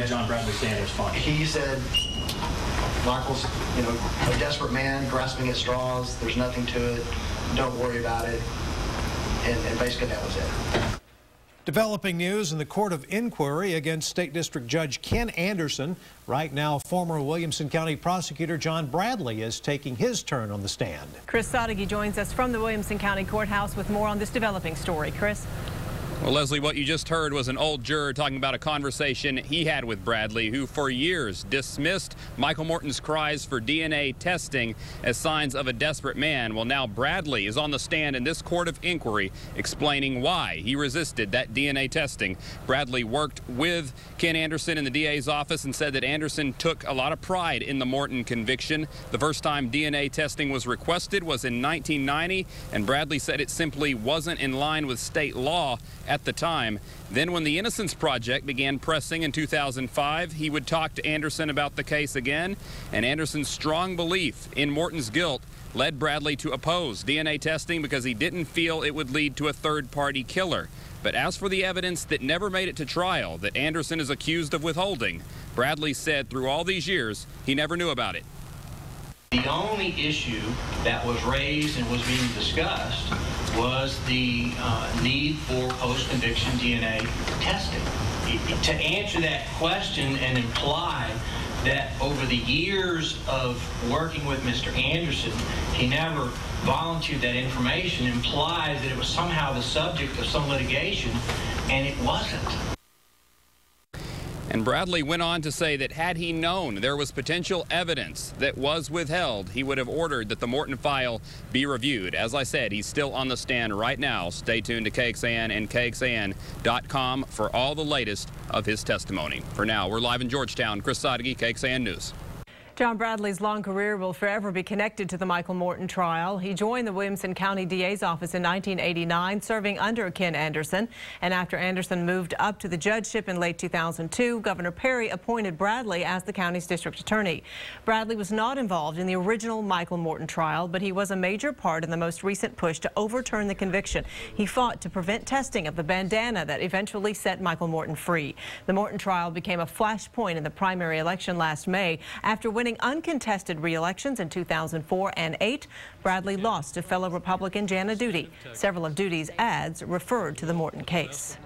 did John Bradley say in response? He said, Michael's, you know, a desperate man, grasping at straws. There's nothing to it. Don't worry about it. And, and basically that was it. Developing news in the Court of Inquiry against State District Judge Ken Anderson. Right now, former Williamson County Prosecutor John Bradley is taking his turn on the stand. Chris Sadeghi joins us from the Williamson County Courthouse with more on this developing story. Chris? Well, Leslie, what you just heard was an old juror talking about a conversation he had with Bradley, who for years dismissed Michael Morton's cries for DNA testing as signs of a desperate man. Well, now Bradley is on the stand in this court of inquiry explaining why he resisted that DNA testing. Bradley worked with Ken Anderson in the DA's office and said that Anderson took a lot of pride in the Morton conviction. The first time DNA testing was requested was in 1990, and Bradley said it simply wasn't in line with state law at the time. Then when the Innocence Project began pressing in 2005, he would talk to Anderson about the case again, and Anderson's strong belief in Morton's guilt led Bradley to oppose DNA testing because he didn't feel it would lead to a third-party killer. But as for the evidence that never made it to trial that Anderson is accused of withholding, Bradley said through all these years he never knew about it. The only issue that was raised and was being discussed was the uh, need for post-conviction DNA testing. To answer that question and imply that over the years of working with Mr. Anderson, he never volunteered that information implies that it was somehow the subject of some litigation, and it wasn't. And Bradley went on to say that had he known there was potential evidence that was withheld, he would have ordered that the Morton file be reviewed. As I said, he's still on the stand right now. Stay tuned to KXAN and KXAN.com for all the latest of his testimony. For now, we're live in Georgetown. Chris Sadeghi, KXAN News. John Bradley's long career will forever be connected to the Michael Morton trial. He joined the Williamson County DA's office in 1989, serving under Ken Anderson. And after Anderson moved up to the judgeship in late 2002, Governor Perry appointed Bradley as the county's district attorney. Bradley was not involved in the original Michael Morton trial, but he was a major part in the most recent push to overturn the conviction. He fought to prevent testing of the bandana that eventually set Michael Morton free. The Morton trial became a flashpoint in the primary election last May after winning uncontested re-elections in 2004 and 8. Bradley lost to fellow Republican Jana Duty. Several of Duty's ads referred to the Morton case.